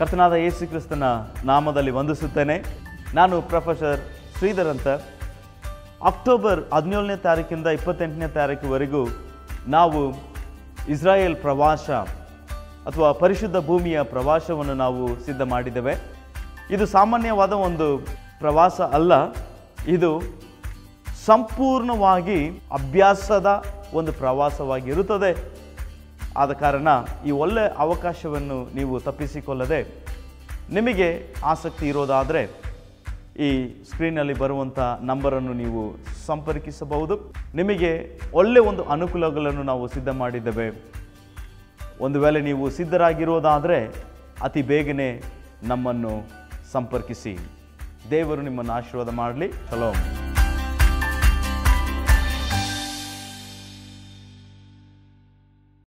ಕರ್ತನಾದ ಯೇಸು ಕ್ರಿಸ್ತನ ನಾಮದಲ್ಲಿ ವಂದಿಸುತ್ತೇನೆ. ನಾನು ಪ್ರೊಫೆಸರ್ ಶ್ರೀಧರ್ ಅಂತ. ಅಕ್ಟೋಬರ್ ಹದಿನೇಳನೇ ತಾರೀಕಿಂದ ಇಪ್ಪತ್ತೆಂಟನೇ ತಾರೀಕುವರೆಗೂ ನಾವು ಇಸ್ರಾಯೇಲ್ ಪ್ರವಾಸ ಅಥವಾ ಪರಿಶುದ್ಧ ಭೂಮಿಯ ಪ್ರವಾಸವನ್ನು ನಾವು ಸಿದ್ಧ ಮಾಡಿದ್ದೇವೆ. ಇದು ಸಾಮಾನ್ಯವಾದ ಒಂದು ಪ್ರವಾಸ ಅಲ್ಲ. ಇದು ಸಂಪೂರ್ಣವಾಗಿ ಅಭ್ಯಾಸದ ಒಂದು ಪ್ರವಾಸವಾಗಿರುತ್ತದೆ. ಆದ ಕಾರಣ ಈ ಒಳ್ಳೆಯ ಅವಕಾಶವನ್ನು ನೀವು ತಪ್ಪಿಸಿಕೊಳ್ಳದೆ ನಿಮಗೆ ಆಸಕ್ತಿ ಇರೋದಾದರೆ ಈ ಸ್ಕ್ರೀನಲ್ಲಿ ಬರುವಂಥ ನಂಬರನ್ನು ನೀವು ಸಂಪರ್ಕಿಸಬಹುದು. ನಿಮಗೆ ಒಳ್ಳೆಯ ಒಂದು ಅನುಕೂಲಗಳನ್ನು ನಾವು ಸಿದ್ಧ ಮಾಡಿದ್ದೇವೆ. ಒಂದು ವೇಳೆ ನೀವು ಸಿದ್ಧರಾಗಿರೋದಾದರೆ ಅತಿ ಬೇಗನೆ ನಮ್ಮನ್ನು ಸಂಪರ್ಕಿಸಿ. ದೇವರು ನಿಮ್ಮನ್ನು ಆಶೀರ್ವಾದ ಮಾಡಲಿ. ಚಲೋ